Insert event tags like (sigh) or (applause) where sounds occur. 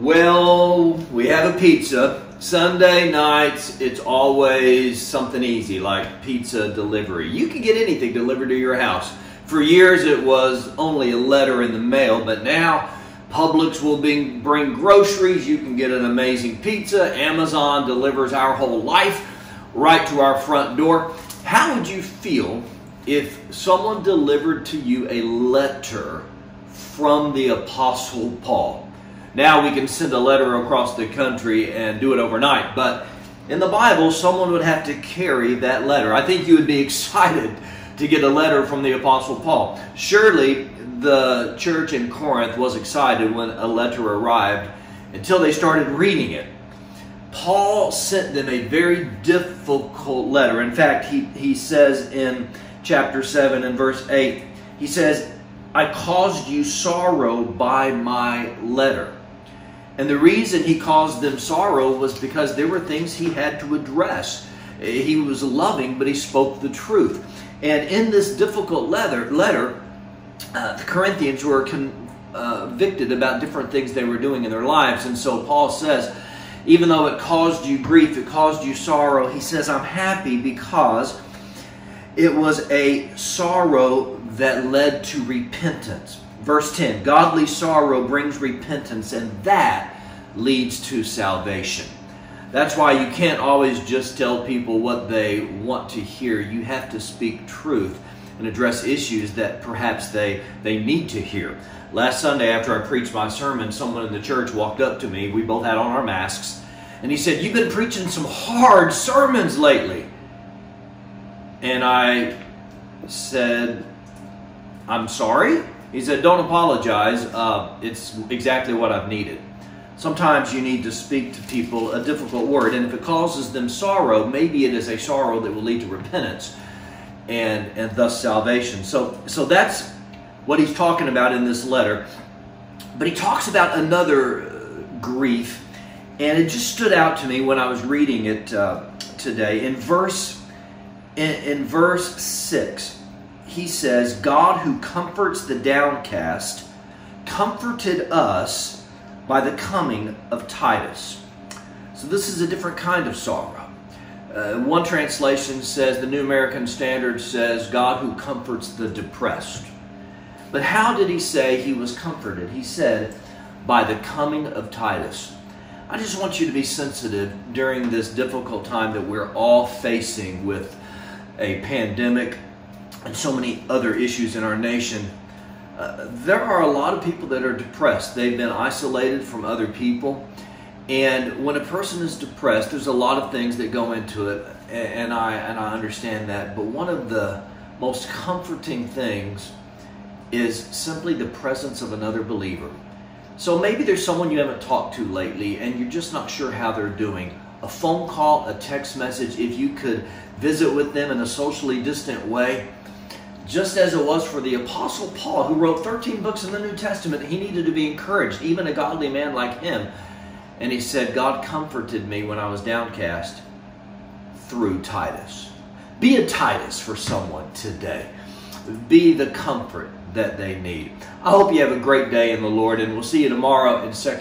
Well, we have a pizza. Sunday nights, it's always something easy like pizza delivery. You can get anything delivered to your house. For years, it was only a letter in the mail, but now Publix will bring, bring groceries. You can get an amazing pizza. Amazon delivers our whole life right to our front door. How would you feel if someone delivered to you a letter from the Apostle Paul? Now we can send a letter across the country and do it overnight, but in the Bible, someone would have to carry that letter. I think you would be (laughs) excited to get a letter from the Apostle Paul. Surely the church in Corinth was excited when a letter arrived until they started reading it. Paul sent them a very difficult letter. In fact, he, he says in chapter 7 and verse 8, he says, I caused you sorrow by my letter. And the reason he caused them sorrow was because there were things he had to address. He was loving, but he spoke the truth. And in this difficult letter, letter uh, the Corinthians were convicted about different things they were doing in their lives. And so Paul says, even though it caused you grief, it caused you sorrow, he says, I'm happy because it was a sorrow that led to repentance. Verse 10 Godly sorrow brings repentance, and that leads to salvation. That's why you can't always just tell people what they want to hear. You have to speak truth and address issues that perhaps they, they need to hear. Last Sunday, after I preached my sermon, someone in the church walked up to me. We both had on our masks. And he said, You've been preaching some hard sermons lately. And I said, I'm sorry? He said, Don't apologize. Uh, it's exactly what I've needed. Sometimes you need to speak to people a difficult word, and if it causes them sorrow, maybe it is a sorrow that will lead to repentance and, and thus salvation. So, so that's what he's talking about in this letter. But he talks about another uh, grief, and it just stood out to me when I was reading it uh, today. In verse in, in verse six, he says, God who comforts the downcast comforted us by the coming of Titus. So, this is a different kind of sorrow. Uh, one translation says, the New American Standard says, God who comforts the depressed. But how did he say he was comforted? He said, by the coming of Titus. I just want you to be sensitive during this difficult time that we're all facing with a pandemic, and so many other issues in our nation, uh, there are a lot of people that are depressed. They've been isolated from other people. And when a person is depressed, there's a lot of things that go into it, and I and I understand that. But one of the most comforting things is simply the presence of another believer. So maybe there's someone you haven't talked to lately, and you're just not sure how they're doing. A phone call, a text message, if you could visit with them in a socially distant way, just as it was for the Apostle Paul, who wrote 13 books in the New Testament, he needed to be encouraged, even a godly man like him. And he said, God comforted me when I was downcast through Titus. Be a Titus for someone today. Be the comfort that they need. I hope you have a great day in the Lord, and we'll see you tomorrow in 2